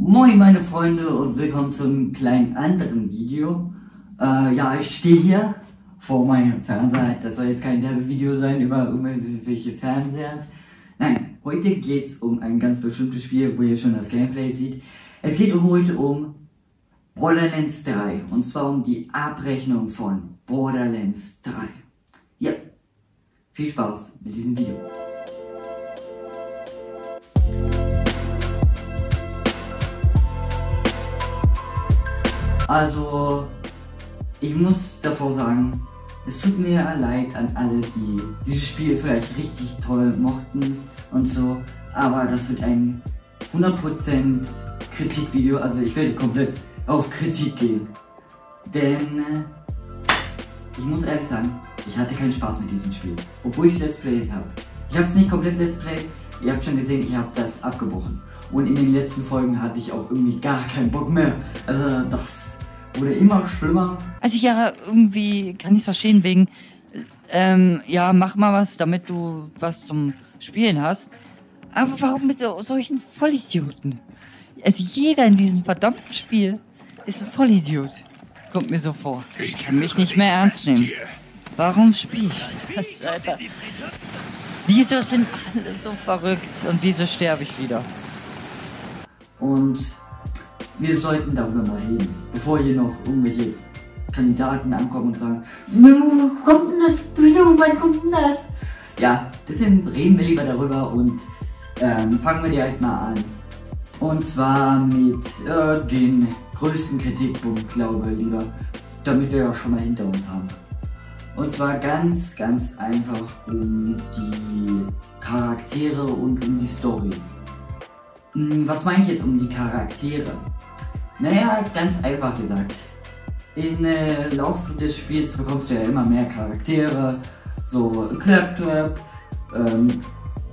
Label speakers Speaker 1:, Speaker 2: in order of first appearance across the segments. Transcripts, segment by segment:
Speaker 1: Moin meine Freunde und willkommen zum kleinen anderen Video. Äh, ja, ich stehe hier vor meinem Fernseher. Das soll jetzt kein Werbevideo sein über irgendwelche Fernsehers. Nein, heute geht es um ein ganz bestimmtes Spiel, wo ihr schon das Gameplay seht. Es geht heute um Borderlands 3 und zwar um die Abrechnung von Borderlands 3. Ja, viel Spaß mit diesem Video. Also, ich muss davor sagen, es tut mir leid an alle, die dieses Spiel vielleicht richtig toll mochten und so, aber das wird ein 100% Kritikvideo, also ich werde komplett auf Kritik gehen. Denn äh, ich muss ehrlich sagen, ich hatte keinen Spaß mit diesem Spiel, obwohl ich Let's Played habe. Ich habe es nicht komplett Let's Played, ihr habt schon gesehen, ich habe das abgebrochen. Und in den letzten Folgen hatte ich auch irgendwie gar keinen Bock mehr. Also das wurde immer schlimmer.
Speaker 2: Also ich ja irgendwie kann ich es verstehen wegen, ähm, ja, mach mal was, damit du was zum Spielen hast. Aber warum mit so, solchen Vollidioten? Also jeder in diesem verdammten Spiel ist ein Vollidiot. Kommt mir so vor. Ich kann mich nicht mehr ernst nehmen. Warum spiele ich das, Alter? Wieso sind alle so verrückt und wieso sterbe ich wieder?
Speaker 1: Und wir sollten darüber mal reden, bevor hier noch irgendwelche Kandidaten ankommen und sagen, no, kommt denn das Video, wann kommt denn das? Ja, deswegen reden wir lieber darüber und ähm, fangen wir direkt mal an. Und zwar mit äh, den größten Kritikpunkt, glaube ich, lieber, damit wir auch schon mal hinter uns haben. Und zwar ganz, ganz einfach um die Charaktere und um die Story. Hm, was meine ich jetzt um die Charaktere? Naja, ganz einfach gesagt. Im äh, Laufe des Spiels bekommst du ja immer mehr Charaktere, so Claptrap, ähm,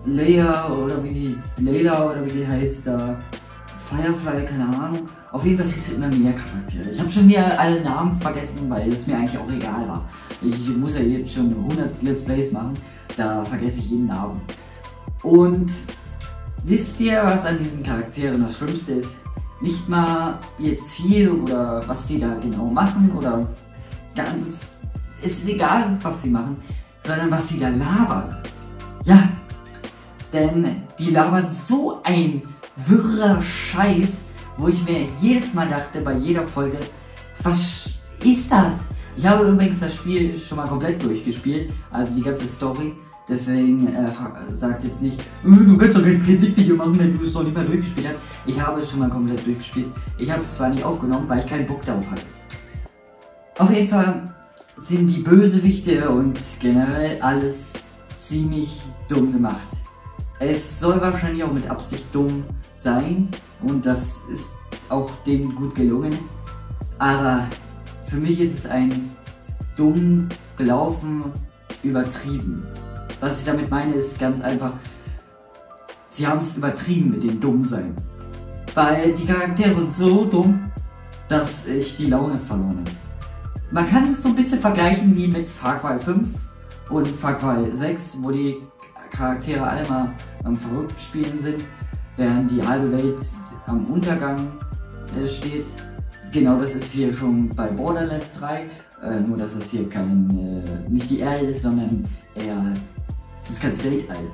Speaker 1: Leia oder wie die, Layla oder wie die heißt da, Firefly, keine Ahnung. Auf jeden Fall kriegst du immer mehr Charaktere. Ich habe schon wieder alle Namen vergessen, weil es mir eigentlich auch egal war. Ich muss ja jetzt schon 100 Let's Plays machen, da vergesse ich jeden Namen. Und wisst ihr, was an diesen Charakteren das Schlimmste ist? Nicht mal ihr Ziel oder was sie da genau machen oder ganz, es ist egal, was sie machen, sondern was sie da labern. Ja, denn die labern so ein wirrer Scheiß, wo ich mir jedes Mal dachte, bei jeder Folge, was ist das? Ich habe übrigens das Spiel schon mal komplett durchgespielt, also die ganze Story. Deswegen äh, sagt jetzt nicht, äh, du kannst doch kein Kritikvideo machen, wenn du es doch nicht mehr durchgespielt hast. Ich habe es schon mal komplett durchgespielt. Ich habe es zwar nicht aufgenommen, weil ich keinen Bock darauf hatte. Auf jeden Fall sind die Bösewichte und generell alles ziemlich dumm gemacht. Es soll wahrscheinlich auch mit Absicht dumm sein und das ist auch denen gut gelungen. Aber für mich ist es ein dumm gelaufen, übertrieben. Was ich damit meine, ist ganz einfach, sie haben es übertrieben mit dem Dummsein. Weil die Charaktere sind so dumm, dass ich die Laune verloren habe. Man kann es so ein bisschen vergleichen wie mit Far Cry 5 und Far Cry 6, wo die Charaktere alle mal am verrückt spielen sind, während die halbe Welt am Untergang äh, steht. Genau das ist hier schon bei Borderlands 3, äh, nur dass es hier kein, äh, nicht die Erde ist, sondern eher das ganze Weltall.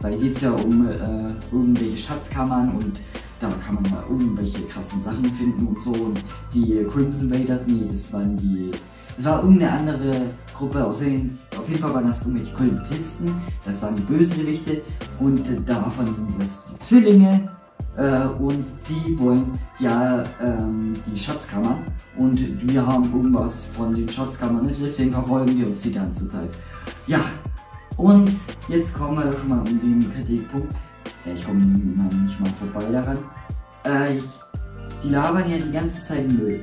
Speaker 1: Weil hier geht es ja um äh, irgendwelche Schatzkammern und da kann man mal irgendwelche krassen Sachen finden und so. Und die Crimson Raiders, nee, das waren die. Das war irgendeine andere Gruppe, auf jeden Fall waren das irgendwelche Kultisten, das waren die Bösewichte und äh, davon sind das die Zwillinge äh, und die wollen ja ähm, die Schatzkammer und wir haben irgendwas von den Schatzkammern mit, deswegen verfolgen die uns die ganze Zeit. Ja, und jetzt kommen wir schon mal um den Kritikpunkt. Ich komme nicht mal vorbei daran. Äh, ich, die labern ja die ganze Zeit Müll.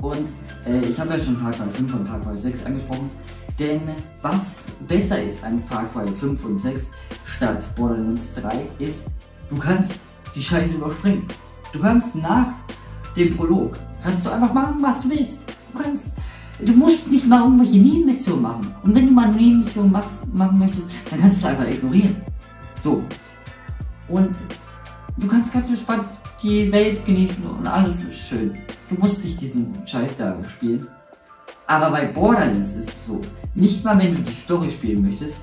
Speaker 1: Und äh, ich habe ja schon Far Cry 5 und Far Cry 6 angesprochen. Denn was besser ist an Far Cry 5 und 6 statt Borderlands 3 ist, du kannst die Scheiße überspringen. Du kannst nach dem Prolog, kannst du einfach machen, was du willst. Du kannst Du musst nicht mal irgendwelche Nebenmissionen machen. Und wenn du mal eine Nebenmission machst, machen möchtest, dann kannst du es einfach ignorieren. So. Und Du kannst ganz entspannt die Welt genießen und alles ist schön. Du musst nicht diesen Scheiß da spielen. Aber bei Borderlands ist es so, nicht mal wenn du die Story spielen möchtest,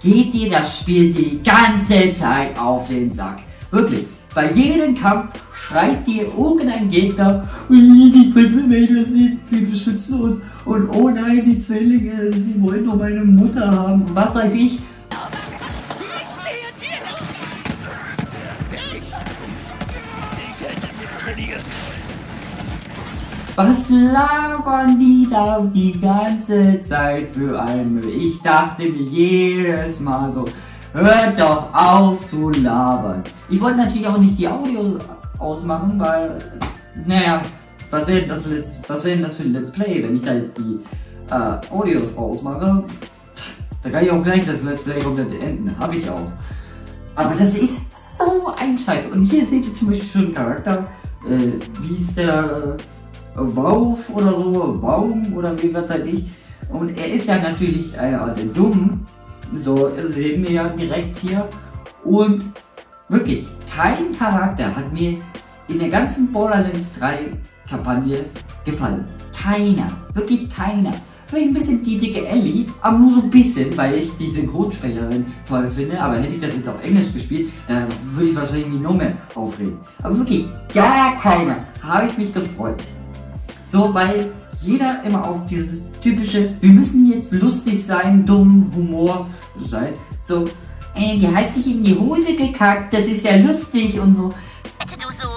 Speaker 1: geht dir das Spiel die ganze Zeit auf den Sack. Wirklich. Bei jedem Kampf schreit dir irgendein Gegner, die Prinzessin Mädels, die beschützen uns und oh nein, die Zwillinge, sie wollen nur meine Mutter haben, was weiß ich. Was labern die da die ganze Zeit für einen? Ich dachte mir jedes Mal so, hört doch auf zu labern. Ich wollte natürlich auch nicht die Audio ausmachen, weil, naja, was wäre das, was wär das für ein Let's Play, wenn ich da jetzt die äh, Audios ausmache? Da kann ich auch gleich das Let's Play komplett enden. Habe ich auch. Aber das ist so ein Scheiß. Und hier seht ihr zum Beispiel schon einen Charakter. Äh, wie ist der? Wauf oder so, Baum oder wie wird er nicht. Und er ist ja natürlich äh, dumm. So sehen wir ja direkt hier. Und wirklich, kein Charakter hat mir in der ganzen Borderlands 3 Kampagne gefallen. Keiner. Wirklich keiner. Vielleicht ein bisschen die dicke Ellie, aber nur so ein bisschen, weil ich die Synchronsprecherin toll finde. Aber hätte ich das jetzt auf Englisch gespielt, dann würde ich wahrscheinlich mich noch mehr aufregen. Aber wirklich, gar keiner. Habe ich mich gefreut. So, weil jeder immer auf dieses typische, wir müssen jetzt lustig sein, dumm, Humor sein. So, äh, die hat sich in die Hose gekackt, das ist ja lustig und so.
Speaker 3: Hätte du so,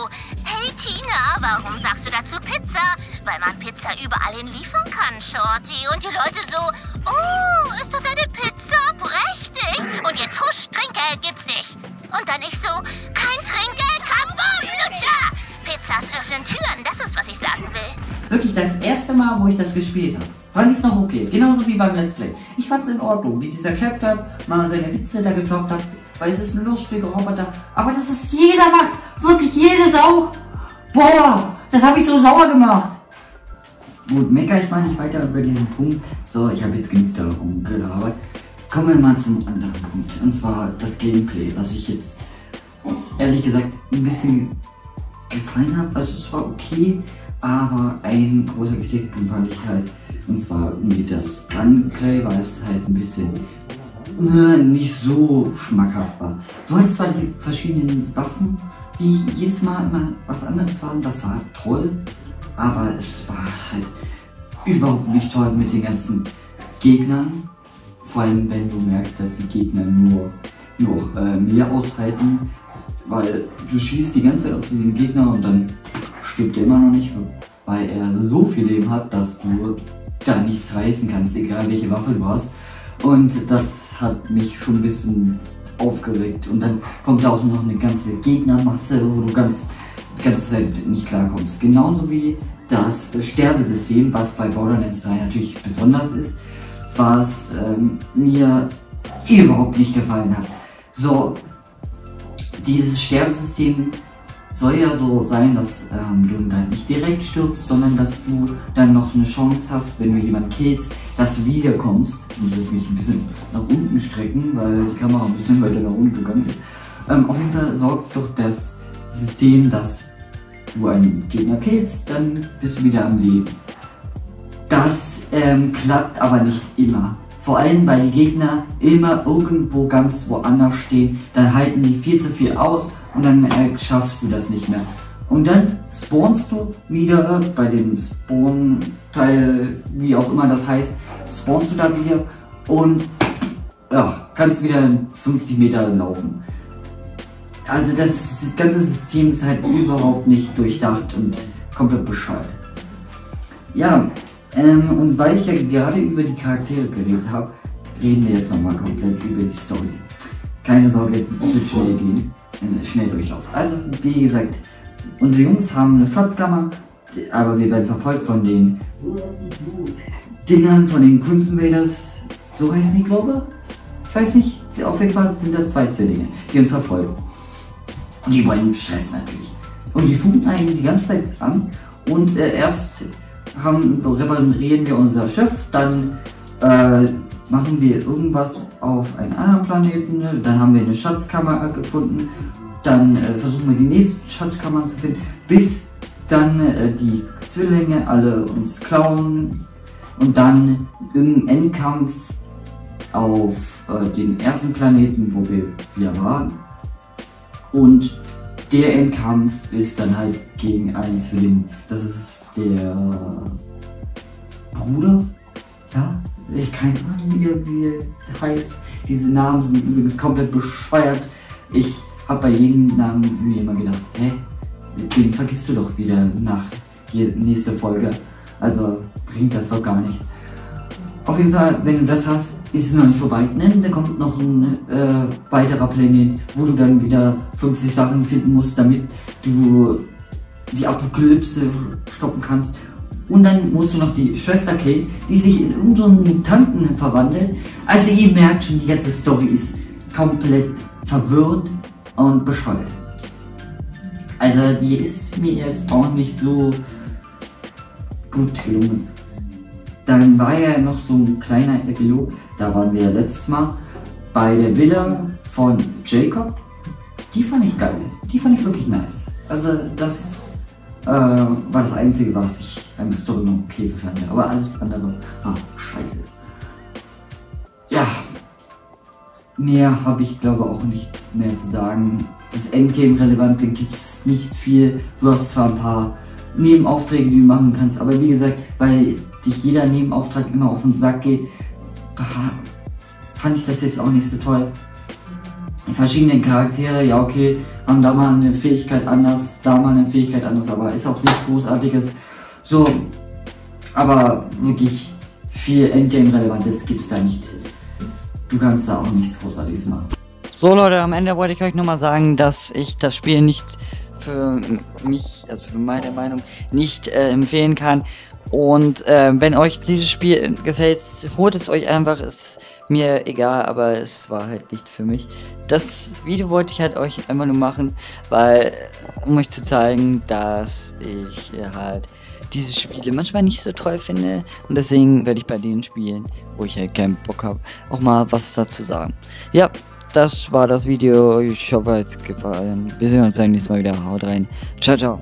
Speaker 3: hey Tina, warum sagst du dazu Pizza? Weil man Pizza überall hin liefern kann, Shorty. Und die Leute so, oh, ist das eine Pizza? Prächtig. Und jetzt husch, Trinkgeld gibt's nicht. Und dann ich so, kein Trinkgeld, Kabum, Lutscher. Pizzas öffnen Türen, das ist, was ich sagen will
Speaker 1: wirklich das erste Mal, wo ich das gespielt habe, fand ich es noch okay. Genauso wie beim Let's Play. Ich fand es in Ordnung, wie dieser Claptrap mal seine Witze da gedroppt hat, weil es ist ein lustiger Roboter. Aber dass es jeder macht, wirklich jedes auch. Boah, das habe ich so sauer gemacht. Gut, mecker ich mal nicht weiter über diesen Punkt. So, ich habe jetzt genug darum gelabert. Kommen wir mal zum anderen Punkt. Und zwar das Gameplay, was ich jetzt ehrlich gesagt ein bisschen gefallen habe. Also es war okay, aber ein großer Kritikpunkt fand ich halt, und zwar irgendwie das Gunplay, weil es halt ein bisschen äh, nicht so schmackhaft war. Du hattest zwar die verschiedenen Waffen, die jedes Mal immer was anderes waren, das war toll, aber es war halt überhaupt nicht toll mit den ganzen Gegnern. Vor allem, wenn du merkst, dass die Gegner nur noch äh, mehr aushalten, weil du schießt die ganze Zeit auf diesen Gegner und dann stirbt er immer noch nicht, weil er so viel Leben hat, dass du da nichts reißen kannst, egal welche Waffe du hast. Und das hat mich schon ein bisschen aufgeregt. Und dann kommt da auch noch eine ganze Gegnermasse, wo du ganz, die ganze Zeit nicht klarkommst. Genauso wie das Sterbesystem, was bei Borderlands 3 natürlich besonders ist, was ähm, mir überhaupt nicht gefallen hat. So, dieses Sterbesystem soll ja so sein, dass ähm, du dann nicht direkt stirbst, sondern dass du dann noch eine Chance hast, wenn du jemanden killst, dass du wiederkommst. Und das mich ein bisschen nach unten strecken, weil die Kamera ein bisschen weiter nach unten gegangen ist. Ähm, auf jeden Fall sorgt doch das System, dass du einen Gegner killst, dann bist du wieder am Leben. Das ähm, klappt aber nicht immer. Vor allem, weil die Gegner immer irgendwo ganz woanders stehen. Dann halten die viel zu viel aus und dann äh, schaffst du das nicht mehr. Und dann spawnst du wieder bei dem Spawn-Teil, wie auch immer das heißt, spawnst du da wieder und ja, kannst wieder 50 Meter laufen. Also das, das ganze System ist halt überhaupt nicht durchdacht und komplett bescheuert. Ja, ähm, und weil ich ja gerade über die Charaktere geredet habe, reden wir jetzt nochmal komplett über die Story. Keine Sorge, es wird schnell gehen. Schnelldurchlauf. Also, wie gesagt, unsere Jungs haben eine Schutzkammer, aber wir werden verfolgt von den Dingern, von den Kunstenwälders. So heißen die, glaube ich. weiß nicht. Auf jeden Fall sind da zwei Zwillinge, die uns verfolgen. Und die wollen Stress natürlich. Und die funken eigentlich die ganze Zeit an. Und äh, erst haben, reparieren wir unser Schiff, dann äh, machen wir irgendwas auf einem anderen Planeten, dann haben wir eine Schatzkammer gefunden, dann äh, versuchen wir die nächsten Schatzkammern zu finden, bis dann äh, die Zwillinge alle uns klauen und dann im Endkampf auf äh, den ersten Planeten, wo wir wieder waren. Und der Endkampf ist dann halt gegen einen Zwilling. Das ist der Bruder. Ja, ich keine Ahnung, wie er, wie er heißt. Diese Namen sind übrigens komplett bescheuert. Ich habe bei jedem Namen mir immer gedacht, hä, den vergisst du doch wieder nach die nächste Folge. Also bringt das doch gar nichts. Auf jeden Fall, wenn du das hast, ist es noch nicht vorbei. Ne? Da kommt noch ein äh, weiterer Planet, wo du dann wieder 50 Sachen finden musst, damit du die Apokalypse stoppen kannst. Und dann musst du noch die Schwester killen, die sich in irgendeinen Mutanten verwandelt. Also ihr merkt schon, die ganze Story ist komplett verwirrt und bescheuert. Also die ist mir jetzt auch nicht so gut gelungen. Dann war ja noch so ein kleiner Epilog, da waren wir letztes Mal bei der Villa von Jacob. Die fand ich geil, die fand ich wirklich nice. Also das äh, war das Einzige, was ich an der Story noch okay fand. Aber alles andere war scheiße. Ja, mehr habe ich glaube auch nichts mehr zu sagen. Das Endgame-Relevante gibt es nicht viel. Du hast zwar ein paar Nebenaufträge, die du machen kannst, aber wie gesagt, weil dich jeder Nebenauftrag immer auf den Sack geht, fand ich das jetzt auch nicht so toll. Verschiedene Charaktere, ja okay, haben da mal eine Fähigkeit anders, da mal eine Fähigkeit anders, aber ist auch nichts Großartiges. So, aber wirklich viel Endgame-Relevantes gibt es da nicht. Du kannst da auch nichts Großartiges machen.
Speaker 2: So Leute, am Ende wollte ich euch nur mal sagen, dass ich das Spiel nicht für mich, also für meine Meinung, nicht äh, empfehlen kann. Und äh, wenn euch dieses Spiel gefällt, holt es euch einfach. Ist mir egal, aber es war halt nicht für mich. Das Video wollte ich halt euch einfach nur machen, weil, um euch zu zeigen, dass ich halt diese Spiele manchmal nicht so toll finde. Und deswegen werde ich bei den Spielen, wo ich halt keinen Bock habe, auch mal was dazu sagen. Ja, das war das Video. Ich hoffe, es hat gefallen. Wir sehen uns beim nächsten Mal wieder. Haut rein. Ciao, ciao.